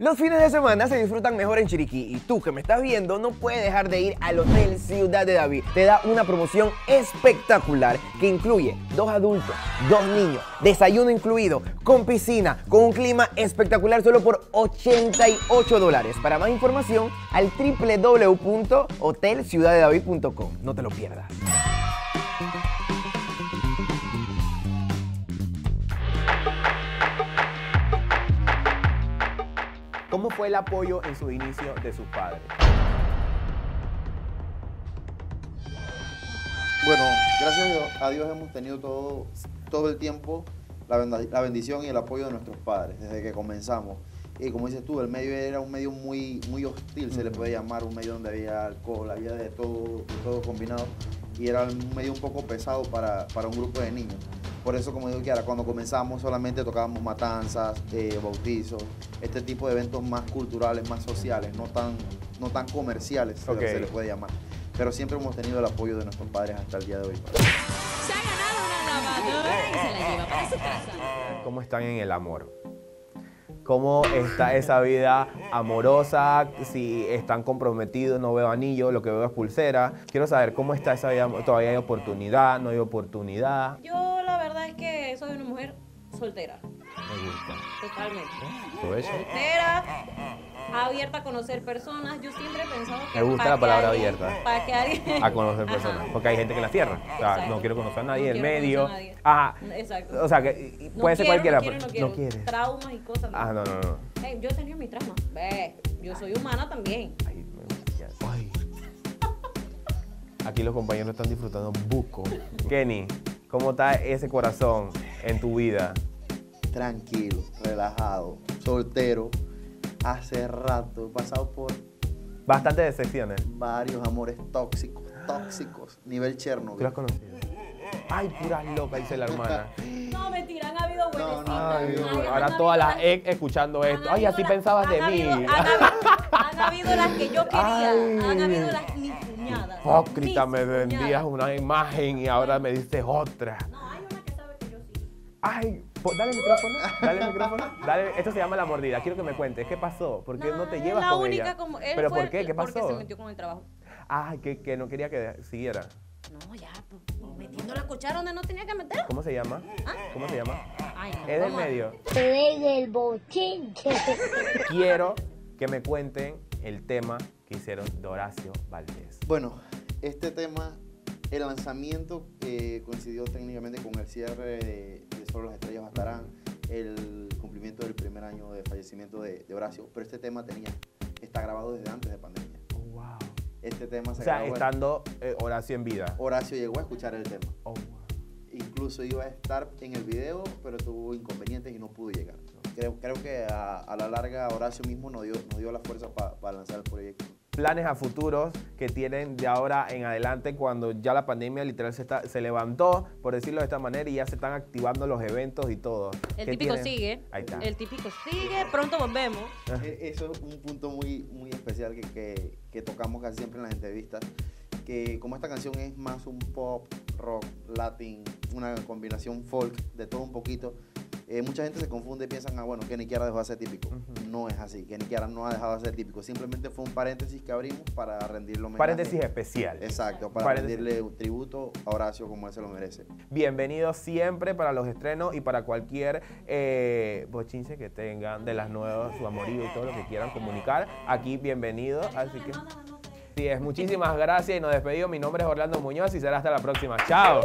Los fines de semana se disfrutan mejor en Chiriquí y tú que me estás viendo no puedes dejar de ir al Hotel Ciudad de David. Te da una promoción espectacular que incluye dos adultos, dos niños, desayuno incluido, con piscina, con un clima espectacular solo por 88 dólares. Para más información al www.hotelciudaddedavid.com. No te lo pierdas. ¿Cómo fue el apoyo en su inicio de sus padres? Bueno, gracias a Dios, hemos tenido todo, todo el tiempo la bendición y el apoyo de nuestros padres desde que comenzamos. Y como dices tú, el medio era un medio muy, muy hostil, se le puede llamar, un medio donde había alcohol, había de todo, todo combinado. Y era un medio un poco pesado para, para un grupo de niños. Por eso, como digo, que ahora cuando comenzamos solamente tocábamos matanzas, eh, bautizos, este tipo de eventos más culturales, más sociales, no tan, no tan comerciales, se- Ok. se le puede llamar. Pero siempre hemos tenido el apoyo de nuestros padres hasta el día de hoy. Se ha ganado una lavadora y se la lleva para su casa. ¿Cómo están en el amor? ¿Cómo está esa vida amorosa? Si están comprometidos, no veo anillo, lo que veo es pulsera. Quiero saber cómo está esa vida. ¿Todavía hay oportunidad? ¿No hay oportunidad? Yo verdad es una mujer soltera, Me gusta. totalmente. ¿Todo eso? Soltera, abierta a conocer personas. Yo siempre he pensado que Me gusta la palabra alguien- abierta. Para que alguien... A conocer Ajá. personas. Porque hay gente que la cierra. O sea, no quiero conocer a nadie No del medio. nadie. Ajá. Exacto. O sea, que No puede ser quiero, cualquiera. No, quiero, pero no, quiero. no quieres. Traumas y cosas. Ah, no, no, no. Ey, yo he tenido mis traumas. Ve, yo soy humana también. Ay, me gusta. Ay. Aquí los compañeros están disfrutando buco. Kenny, ¿cómo está ese corazón en tu vida? tranquilo, relajado, soltero. Hace rato he pasado por Bastantes decepciones. varios amores tóxicos, tóxicos, nivel ¿Tú las Chernobyl. conocido? Ay, puras locas, dice la hermana. No, mentira, han habido buenecitas. Ay, Ay, ahora todas las ex escuchando han esto. Ay, así la- pensabas de mí. habido- han, habido, han habido las que yo quería. Ay. Han habido las Hipócrita, me vendías una imagen y ahora me dices otra. No, hay una que sabe que yo sí. Ay, po- dale el micrófono, dale el micrófono, dale, esto se llama la mordida. Quiero que me cuentes, ¿qué pasó? ¿Por qué no, te llevas la con única ella? Como, él ¿Pero fue por qué? ¿Qué Porque pasó? se metió con el trabajo. Ay, que, que no quería que siguiera. No, ya, pues, metiendo la cuchara donde no tenía que meter. ¿Cómo se llama? ¿Ah? ¿Cómo se llama? Ay, no, Es del medio. Rey del bochinche. Quiero que me cuenten el tema que hicieron de Horacio Valdés. Bueno, este tema, el lanzamiento eh, coincidió técnicamente con el cierre de, de Solo las Estrellas Bastarán, el cumplimiento del primer año de fallecimiento de, de Horacio, pero este tema tenía, está grabado desde antes de pandemia. Oh, wow. Este tema O se sea, grabó, estando eh, Horacio en vida. Horacio llegó a escuchar el tema. Oh, wow. Incluso iba a estar en el video, pero tuvo inconvenientes y no pudo llegar. Creo, creo que a, a la larga Horacio mismo nos dio, nos dio la fuerza para lanzar el proyecto. Planes a futuros que tienen de ahora en adelante cuando ya la pandemia literal se, está, se levantó, por decirlo de esta manera, y ya se están activando los eventos y todo. El ¿Qué típico tienen? sigue. Ahí está. El típico sigue. Pronto volvemos. E- Eso es un punto muy, muy especial que, que- que tocamos casi siempre en las entrevistas. Que como esta canción es más un pop, rock, latin, una combinación folk, de todo un poquito, eh, mucha gente se confunde y piensan, ah, bueno, Kenny Kiara dejó de ser típico. No es así, Kenny Kiara no ha dejado de ser típico. Simplemente fue un paréntesis que abrimos para rendirle homenaje. Paréntesis especial. Exacto, para Paréntesis. rendirle un tributo a Horacio como él se lo merece. Bienvenidos siempre para los estrenos y para cualquier eh, bochinche que tengan de las nuevas, su amorío y todo lo que quieran comunicar. Aquí bienvenidos. Así que, sí, es muchísimas gracias y nos despedimos. Mi nombre es Orlando Muñoz y será hasta la próxima. Chao.